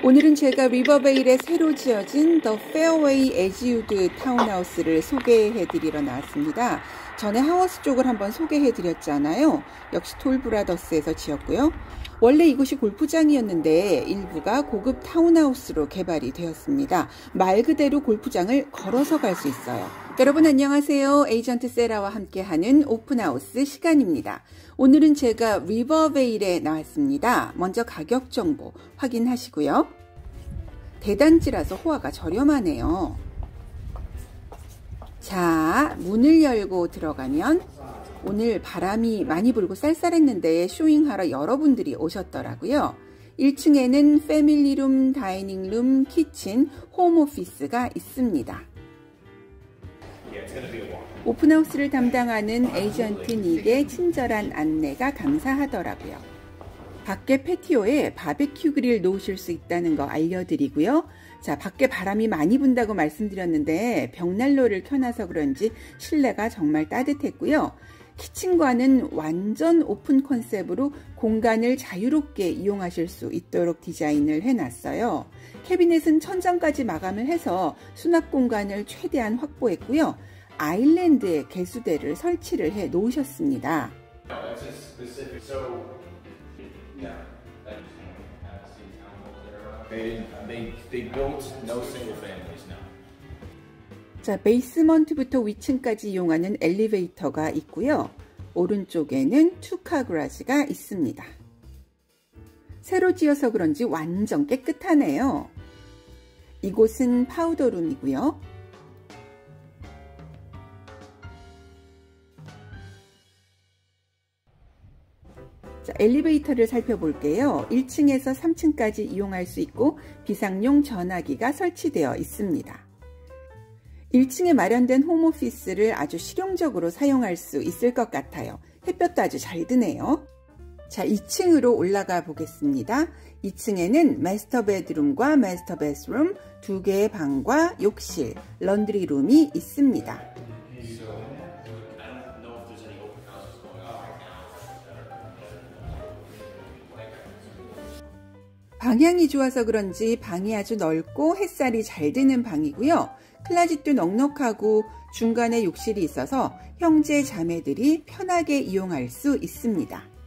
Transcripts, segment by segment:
오늘은 제가 리버베일에 새로 지어진 The Fairways Edgewood 타운하우스를 소개해 드리러 나왔습니다. 전에 하워스 쪽을 한번 소개해 드렸잖아요. 역시 Toll Brothers에서 지었고요. 원래 이곳이 골프장이었는데 일부가 고급 타운하우스로 개발이 되었습니다. 말 그대로 골프장을 걸어서 갈 수 있어요. 여러분 안녕하세요. 에이전트 세라와 함께하는 오픈하우스 시간입니다. 오늘은 제가 리버베일에 나왔습니다. 먼저 가격 정보 확인하시고요. 대단지라서 HOA가 저렴하네요. 자, 문을 열고 들어가면 오늘 바람이 많이 불고 쌀쌀했는데 showing하러 여러분들이 오셨더라고요. 1층에는 패밀리룸, 다이닝룸, 키친, 홈오피스가 있습니다. 오픈하우스를 담당하는 에이전트 닉의 친절한 안내가 감사하더라고요. 밖에 patio에 바베큐 그릴 놓으실 수 있다는 거 알려드리고요. 자, 밖에 바람이 많이 분다고 말씀드렸는데 벽난로를 켜놔서 그런지 실내가 정말 따뜻했고요. kitchen과는 완전 open concept으로 공간을 자유롭게 이용하실 수 있도록 디자인을 해놨어요. 캐비넷은 천장까지 마감을 해서 수납 공간을 최대한 확보했고요. island에 개수대를 설치를 해 놓으셨습니다. 자, basement부터 위층까지 이용하는 엘리베이터가 있고요. 오른쪽에는 two car garage가 있습니다. 새로 지어서 그런지 완전 깨끗하네요. 이곳은 powder room이고요. 자, 엘리베이터를 살펴볼게요. 1층에서 3층까지 이용할 수 있고 비상용 전화기가 설치되어 있습니다. 1층에 마련된 홈오피스를 아주 실용적으로 사용할 수 있을 것 같아요. 햇볕도 아주 잘 드네요. 자, 2층으로 올라가 보겠습니다. 2층에는 마스터 베드룸과 마스터 베스룸, 두 개의 방과 욕실, 런드리룸이 있습니다. 방향이 좋아서 그런지 방이 아주 넓고 햇살이 잘 드는 방이고요. 클라짓도 넉넉하고 중간에 욕실이 있어서 형제 자매들이 편하게 이용할 수 있습니다.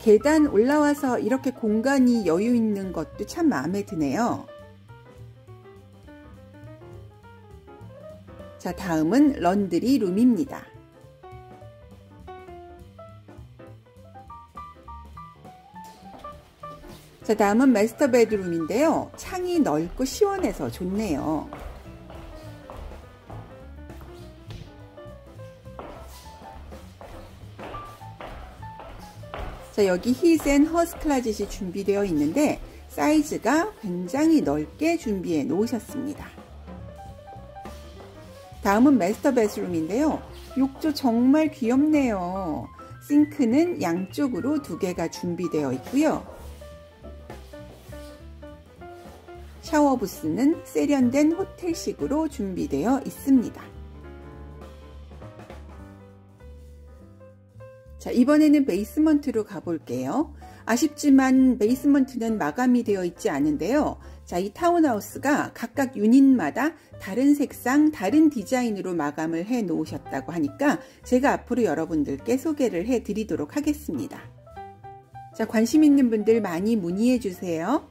계단 올라와서 이렇게 공간이 여유 있는 것도 참 마음에 드네요. 자, 다음은 런드리 룸입니다. 자, 다음은 마스터 베드룸인데요. 창이 넓고 시원해서 좋네요. 자, 여기 히센 허스 클라짓이 준비되어 있는데 사이즈가 굉장히 넓게 준비해 놓으셨습니다. 다음은 마스터 베스룸인데요. 욕조 정말 귀엽네요. 싱크는 양쪽으로 두 개가 준비되어 있고요. 샤워 부스는 세련된 호텔식으로 준비되어 있습니다. 자, 이번에는 베이스먼트로 가볼게요. 아쉽지만 베이스먼트는 마감이 되어 있지 않은데요. 자, 이 타운하우스가 각각 유닛마다 다른 색상, 다른 디자인으로 마감을 해 놓으셨다고 하니까 제가 앞으로 여러분들께 소개를 해 드리도록 하겠습니다. 자, 관심 있는 분들 많이 문의해 주세요.